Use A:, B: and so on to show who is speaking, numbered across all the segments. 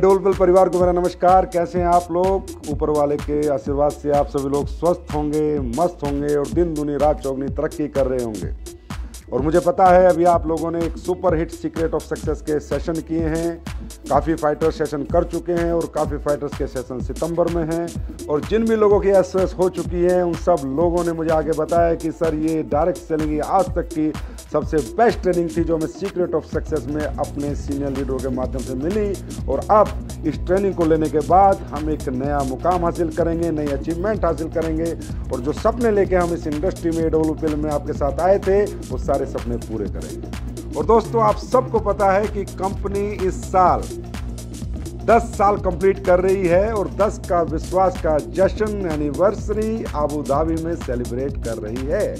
A: डोलपल परिवार को मेरा नमस्कार। कैसे हैं आप लोग? ऊपर वाले के आशीर्वाद से आप सभी लोग स्वस्थ होंगे, मस्त होंगे और दिन दुनी रात चौगनी तरक्की कर रहे होंगे। और मुझे पता है अभी आप लोगों ने एक super hit secret of success के सेशन किए हैं। काफ़ी फाइटर सेशन कर चुके हैं और काफ़ी फाइटर्स के सेशन सितंबर में हैं। और जिन भी लोगों की एस हो चुकी है, उन सब लोगों ने मुझे आगे बताया कि सर, ये डायरेक्ट सेलिंग आज तक की सबसे बेस्ट ट्रेनिंग थी जो हमें सीक्रेट ऑफ़ सक्सेस में अपने सीनियर लीडरों के माध्यम से मिली। और अब इस ट्रेनिंग को लेने के बाद हम एक नया मुकाम हासिल करेंगे, नई अचीवमेंट हासिल करेंगे। और जो सपने लेके हम इस इंडस्ट्री में डब्ल्यू में आपके साथ आए थे, वो सपने पूरे करेंगे। और दोस्तों, आप सबको पता है कि कंपनी इस साल 10 साल कंप्लीट कर रही है और 10 का विश्वास का जश्न एनिवर्सरी आबू धाबी में सेलिब्रेट कर रही है।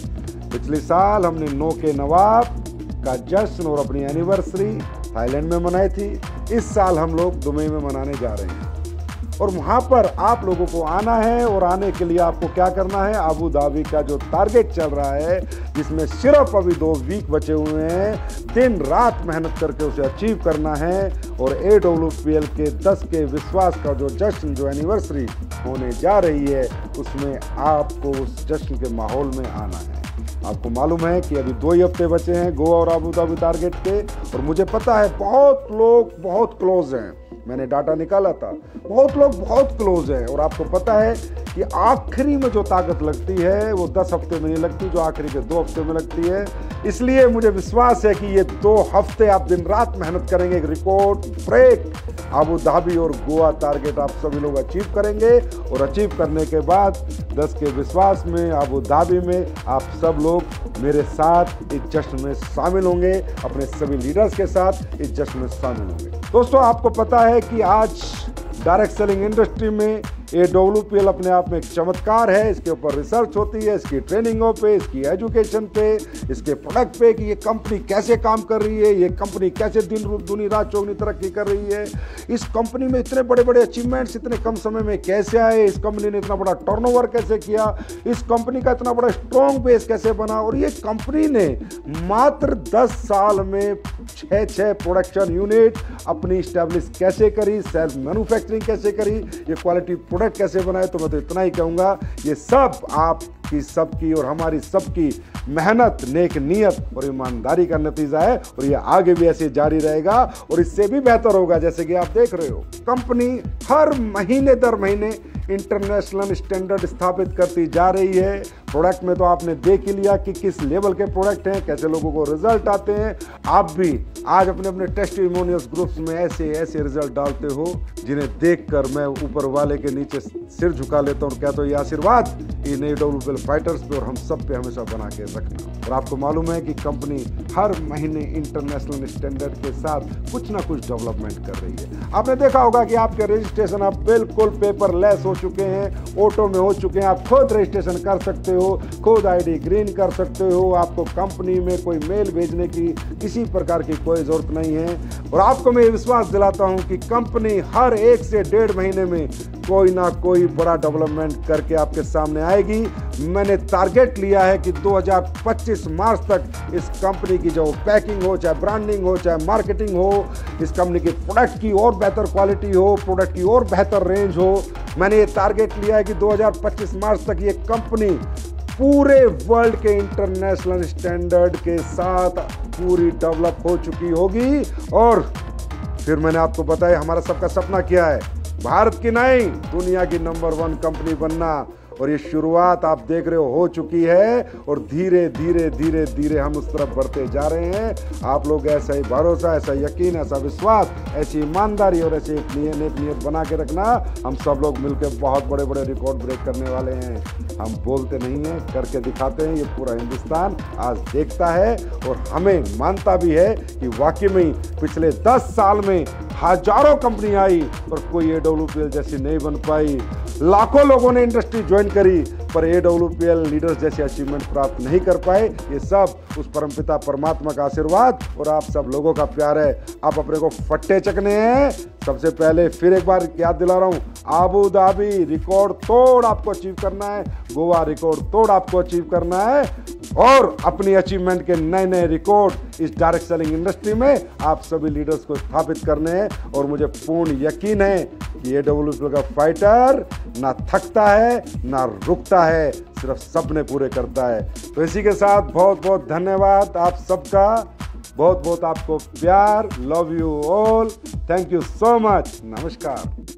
A: पिछले साल हमने नो के नवाब का जश्न और अपनी एनिवर्सरी थाईलैंड में मनाई थी। इस साल हम लोग दुबई में मनाने जा रहे हैं। और वहाँ पर आप लोगों को आना है और आने के लिए आपको क्या करना है? आबू धाबी का जो टारगेट चल रहा है, जिसमें सिर्फ़ अभी दो वीक बचे हुए हैं, दिन रात मेहनत करके उसे अचीव करना है और ए के 10 के विश्वास का जो जश्न, जो एनिवर्सरी होने जा रही है, उसमें आपको उस जश्न के माहौल में आना है। आपको मालूम है कि अभी दो ही हफ़्ते बचे हैं गोवा और आबू धाबी टारगेट के, और मुझे पता है बहुत लोग बहुत क्लोज हैं। मैंने डाटा निकाला था। बहुत लोग बहुत क्लोज हैं और आपको पता है कि आखिरी में जो ताकत लगती है, वो दस हफ़्ते में नहीं लगती, जो आखिरी के दो हफ़्ते में लगती है। इसलिए मुझे विश्वास है कि ये दो हफ़्ते आप दिन रात मेहनत करेंगे, एक रिकॉर्ड ब्रेक आबू धाबी और गोवा टारगेट आप सभी लोग अचीव करेंगे और अचीव करने के बाद दस के विश्वास में आबू धाबी में आप सब लोग मेरे साथ इस जश्न में शामिल होंगे, अपने सभी लीडर्स के साथ इस जश्न में शामिल होंगे। दोस्तों आपको पता है कि आज डायरेक्ट सेलिंग इंडस्ट्री में ए डब्ल्यू अपने आप में एक चमत्कार है, इसके ऊपर रिसर्च होती है, इसकी ट्रेनिंगों पे, इसकी एजुकेशन पे, इसके प्रोडक्ट पे कि ये कंपनी कैसे काम कर रही है, ये कंपनी कैसे दिन दुनी रात चौगनी तरक्की कर रही है। इस कंपनी में इतने बड़े बड़े अचीवमेंट्स इतने कम समय में कैसे आए, इस कंपनी ने इतना बड़ा टर्नओवर कैसे किया, इस कंपनी का इतना बड़ा स्ट्रॉन्ग बेस कैसे बना, और ये कंपनी ने मात्र दस साल में छः छः प्रोडक्शन यूनिट अपनी स्टैब्लिश कैसे करी सेल्फ मैन्युफैक्चरिंग कैसे करी, ये क्वालिटी प्रोडक्ट कैसे बनाए तो मैं तो इतना ही कहूँगा ये सब आपकी सबकी और हमारी सबकी मेहनत, नेक नियत और ईमानदारी का नतीजा है और ये आगे भी ऐसे जारी रहेगा और इससे भी बेहतर होगा। जैसे कि आप देख रहे हो, कंपनी हर महीने दर महीने इंटरनेशनल स्टैंडर्ड स्थापित करती जा रही है। प्रोडक्ट में तो आपने देख ही लिया कि किस लेवल के प्रोडक्ट हैं, कैसे लोगों को रिज़ल्ट आते हैं। आप भी आज अपने अपने टेस्टिमोनियस ग्रुप्स में ऐसे ऐसे रिज़ल्ट डालते हो, जिन्हें देखकर मैं ऊपर वाले के नीचे सिर झुका लेता हूँ कहता हूँ, ये आशीर्वाद ये नई डब्ल्यू फाइटर्स पे और हम सब पे हमेशा बना के रखना। और आपको मालूम है कि कंपनी हर महीने इंटरनेशनल स्टैंडर्ड के साथ कुछ ना कुछ डेवलपमेंट कर रही है। आपने देखा होगा कि आपके रजिस्ट्रेशन अब बिल्कुल पेपर लेस हो चुके हैं ऑटो में हो चुके हैं। आप खुद रजिस्ट्रेशन कर सकते हो, खुद आईडी ग्रीन कर सकते हो, आपको कंपनी में कोई मेल भेजने की किसी प्रकार की कोई ज़रूरत नहीं है। और आपको मैं विश्वास दिलाता हूँ कि कंपनी हर एक से डेढ़ महीने में कोई ना कोई बड़ा डेवलपमेंट करके आपके सामने आएगी। मैंने टारगेट लिया है कि 2025 मार्च तक इस कंपनी की जो पैकिंग हो, चाहे ब्रांडिंग हो, चाहे मार्केटिंग हो, इस कंपनी के प्रोडक्ट की और बेहतर क्वालिटी हो, प्रोडक्ट की और बेहतर रेंज हो, मैंने ये टारगेट लिया है कि 2025 मार्च तक ये कंपनी पूरे वर्ल्ड के इंटरनेशनल स्टैंडर्ड के साथ पूरी डेवलप हो चुकी होगी। और फिर मैंने आपको बताया, हमारा सबका सपना क्या है? भारत की नहीं, दुनिया की नंबर वन कंपनी बनना। और ये शुरुआत आप देख रहे हो हो चुकी है और धीरे धीरे धीरे धीरे हम उस तरफ़ बढ़ते जा रहे हैं। आप लोग ऐसा ही भरोसा, ऐसा यकीन, ऐसा विश्वास, ऐसी ईमानदारी और ऐसे नियत नियत बना के रखना, हम सब लोग मिलकर बहुत बड़े बड़े रिकॉर्ड ब्रेक करने वाले हैं। हम बोलते नहीं हैं, करके दिखाते हैं, ये पूरा हिंदुस्तान आज देखता है और हमें मानता भी है कि वाकई में पिछले दस साल में हज़ारों कंपनी आई और कोई एडब्ल्यूपीएल जैसी नहीं बन पाई। लाखों लोगों ने इंडस्ट्री ज्वाइन करी, पर ए लीडर्स जैसे अचीवमेंट प्राप्त नहीं कर पाए। ये सब उस परमपिता परमात्मा का आशीर्वाद और आप सब लोगों का प्यार है। आप अपने को फट्टे चकने हैं। सबसे पहले फिर एक बार याद दिला रहा हूँ, आबू धाबी रिकॉर्ड तोड़ आपको अचीव करना है। गोवा रिकॉर्ड तोड़ आपको अचीव करना है। और अपनी अचीवमेंट के नए नए रिकॉर्ड इस डायरेक्ट सेलिंग इंडस्ट्री में आप सभी लीडर्स को स्थापित करने हैं। और मुझे पूर्ण यकीन है ए डब्ल्यू का फाइटर ना थकता है, ना रुकता है, सिर्फ़ सपने पूरे करता है। तो इसी के साथ बहुत बहुत धन्यवाद आप सबका। बहुत बहुत आपको प्यार। Love you all thank you so much नमस्कार।